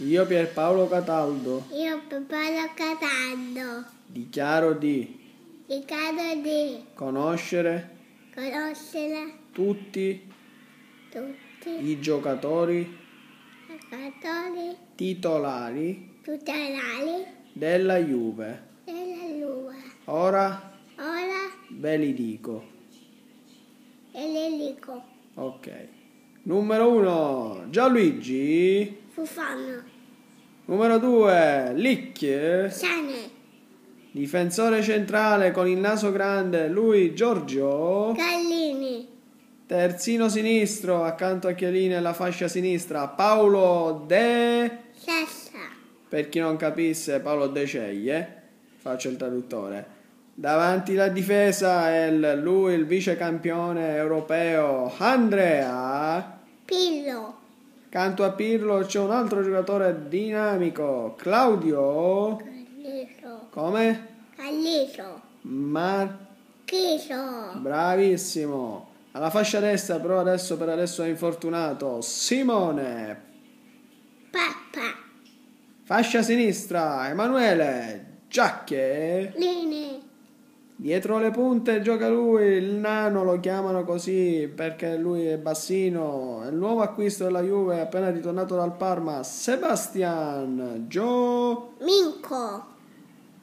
Io Pierpaolo Cataldo Io Paolo Cataldo. dichiaro di Riccardo di conoscere conoscere tutti tutti i giocatori i giocatori titolari tutelari della Juve. della Lua. Ora Ora ve li dico. e le dico Ok. Numero 1 Gianluigi. Fufano, Numero 2 Licchie. Sane, Difensore centrale con il naso grande, lui Giorgio. Gallini, Terzino sinistro accanto a Chiellini nella fascia sinistra, Paolo De. Sessa, Per chi non capisse, Paolo De Ceglie. Faccio il traduttore. Davanti la difesa è il- lui, il vice campione europeo, Andrea. Pillo, Accanto a Pirlo c'è un altro giocatore dinamico, Claudio. Calliso, Come? Calliso, Mar. Chiso, Bravissimo. Alla fascia destra, però adesso per adesso è infortunato, Simone. Pappa, Fascia sinistra, Emanuele. Giacche. Lini, Dietro le punte gioca lui, il nano lo chiamano così perché lui è bassino. È il nuovo acquisto della Juve, appena ritornato dal Parma, Sebastian Gio. Minco,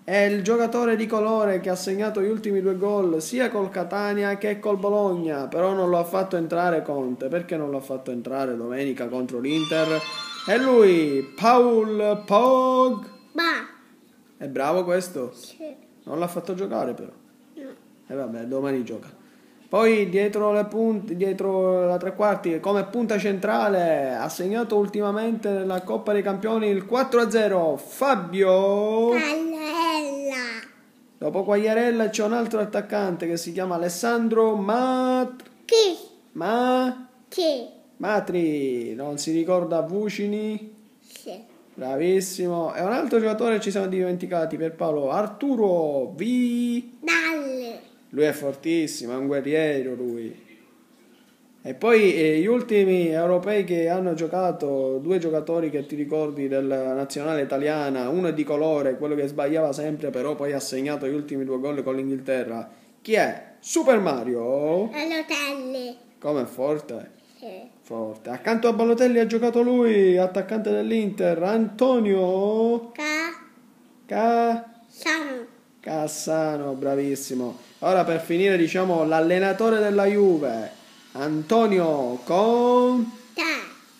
È il giocatore di colore che ha segnato gli ultimi due gol sia col Catania che col Bologna, però non lo ha fatto entrare Conte. Perché non lo ha fatto entrare domenica contro l'Inter? E lui, Paul Pog. Ba, È bravo questo? sì, Non l'ha fatto giocare però. E vabbè, domani gioca. Poi dietro le punte, dietro la tre quarti, come punta centrale, ha segnato ultimamente nella Coppa dei Campioni il 4-0 Fabio. Pallella, Dopo Quagliarella c'è un altro attaccante che si chiama Alessandro Mat... Chi, Ma... Chi, Matri, non si ricorda Vucini. sì, Bravissimo. E un altro giocatore ci siamo dimenticati per Paolo, Arturo Vi... Dalle, Lui è fortissimo, è un guerriero lui. E poi eh, gli ultimi europei che hanno giocato, due giocatori che ti ricordi della nazionale italiana, uno è di colore, quello che sbagliava sempre, però poi ha segnato gli ultimi due gol con l'Inghilterra. Chi è? Super Mario? Balotelli, Come è forte? sì, Forte. Accanto a Balotelli ha giocato lui, attaccante dell'Inter, Antonio Ca, Ca... San, Cassano, bravissimo. Ora per finire diciamo l'allenatore della Juve, Antonio Con...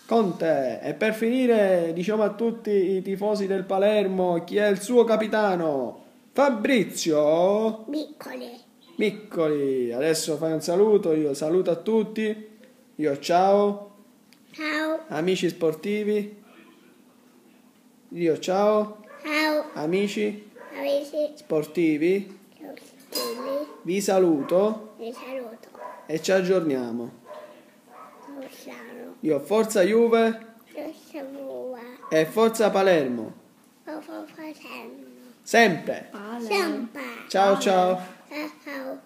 Conte. E per finire diciamo a tutti i tifosi del Palermo chi è il suo capitano, Fabrizio Piccoli, Miccoli. Adesso fai un saluto, io saluto a tutti. Io ciao, ciao, amici sportivi. Io ciao, ciao, amici amici, sportivi. sottili, Vi saluto vi saluto, e ci aggiorniamo. Rossano, Io forza Juve Rossamua, e forza Palermo. Fofo Facendo, Sempre. Sempre, Ciao ciao. ciao, ciao.